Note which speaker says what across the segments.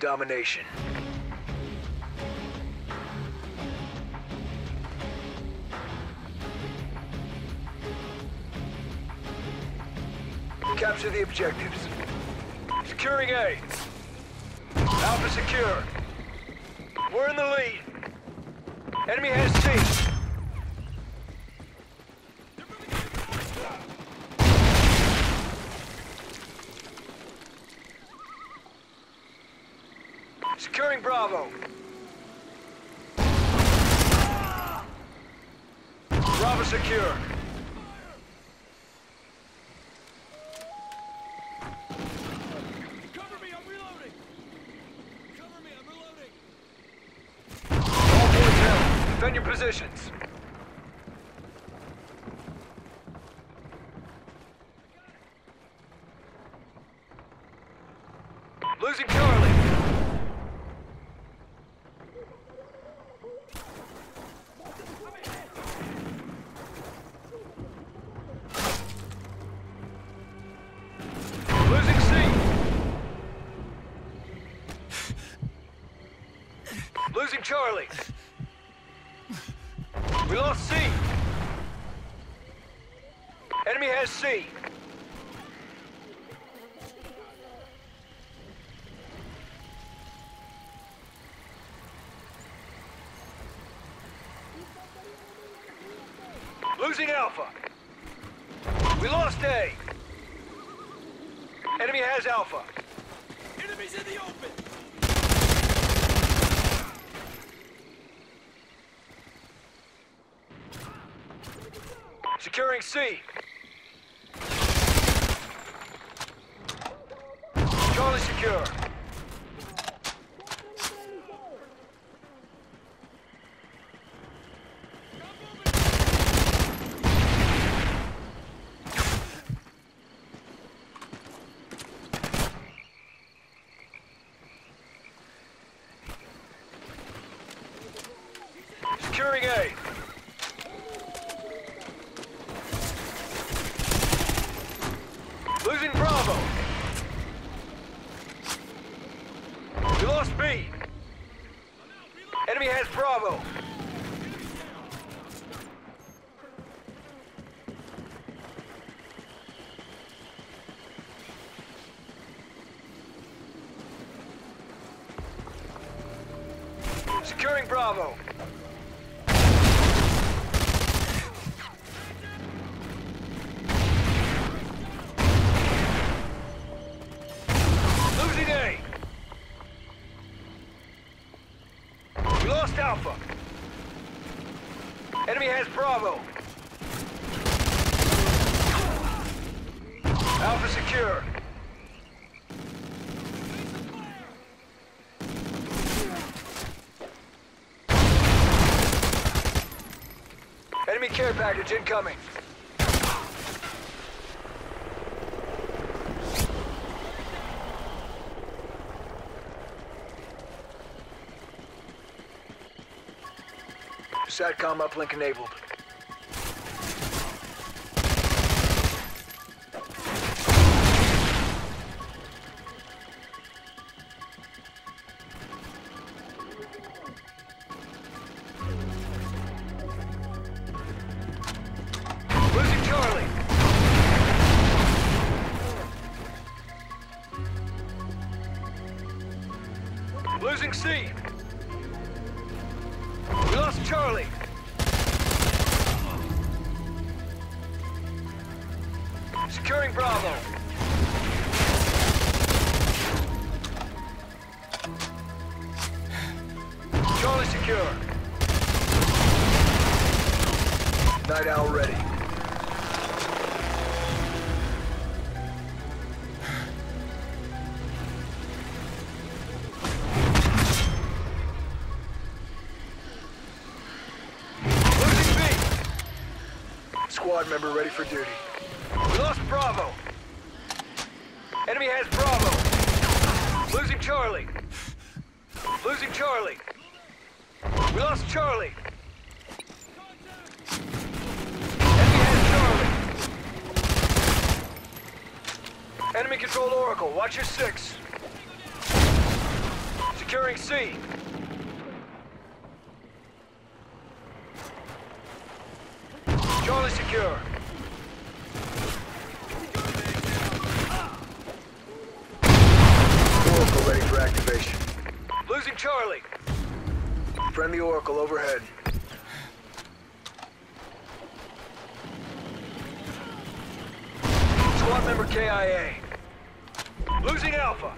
Speaker 1: domination. Capture the objectives. Securing A. Alpha secure. We're in the lead. Enemy has C. Securing Bravo. Bravo secure.
Speaker 2: Cover me, I'm reloading! Cover me, I'm reloading!
Speaker 1: All boys held. Defend your positions. Losing Charlie. Charlie. We lost C. Enemy has C. Losing Alpha. We lost A. Enemy has Alpha.
Speaker 2: Enemies in the open!
Speaker 1: Securing C. Charlie secure. Securing A. Losing Bravo. We lost B. Enemy has Bravo. Securing Bravo. Enemy has Bravo. Alpha secure. Enemy care package incoming. SATCOM uplink enabled. Losing Charlie. Losing C. Lost Charlie. Securing Bravo. Charlie secure. Night Owl ready. Squad member ready for duty. We lost Bravo. Enemy has Bravo. Losing Charlie. Losing Charlie. We lost Charlie. Enemy has Charlie. Enemy controlled Oracle. Watch your six. Securing C. Charlie secure.
Speaker 3: Oracle ready for activation.
Speaker 1: Losing Charlie.
Speaker 3: Friendly Oracle overhead.
Speaker 1: Squad member KIA. Losing Alpha.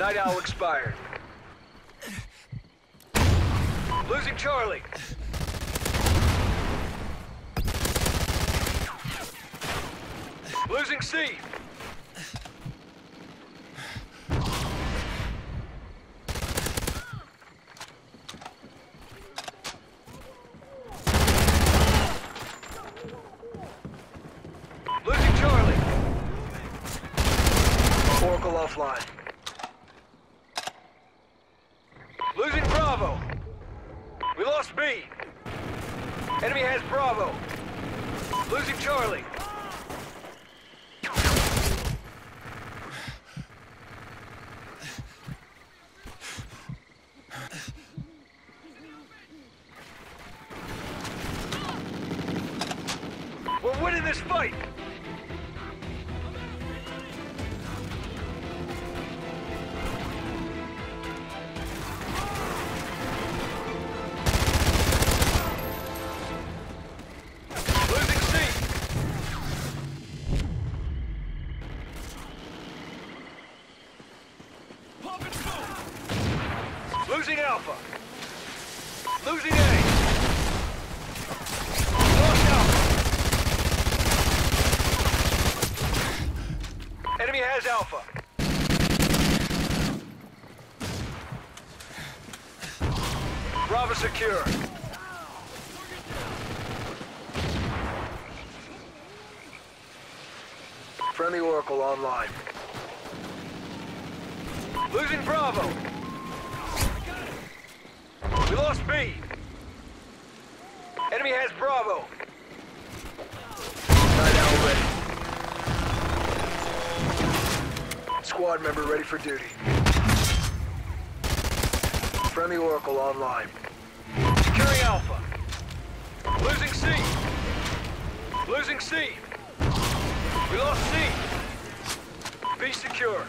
Speaker 1: Night Owl expired. Losing Charlie. Losing C. Losing Charlie.
Speaker 3: Oracle offline.
Speaker 1: Losing Bravo. We lost B. Enemy has Bravo. Losing Charlie. Losing Alpha. Losing A. Lost Alpha. Enemy has Alpha. Bravo secure.
Speaker 3: Friendly Oracle online.
Speaker 1: Losing Bravo. We lost B. Enemy has Bravo.
Speaker 3: Squad member ready for duty. Friendly Oracle online.
Speaker 1: Securing Alpha. Losing C. Losing C. We lost C. B secure.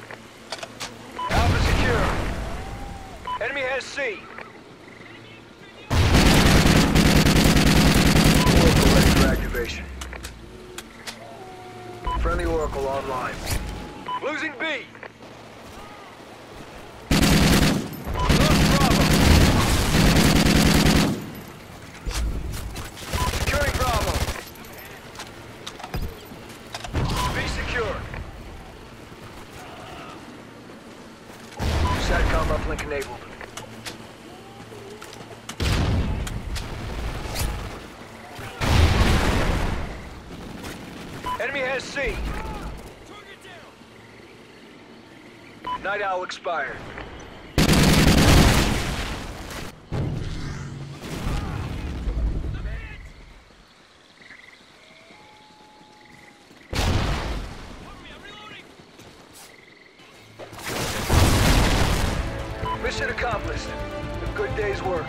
Speaker 1: Alpha secure. Enemy has C.
Speaker 3: Oracle ready for activation. Friendly Oracle online.
Speaker 1: Losing B.
Speaker 3: SATCOM uplink enabled.
Speaker 1: Enemy has C. Night Owl expired.
Speaker 3: Mission accomplished. A good day's work.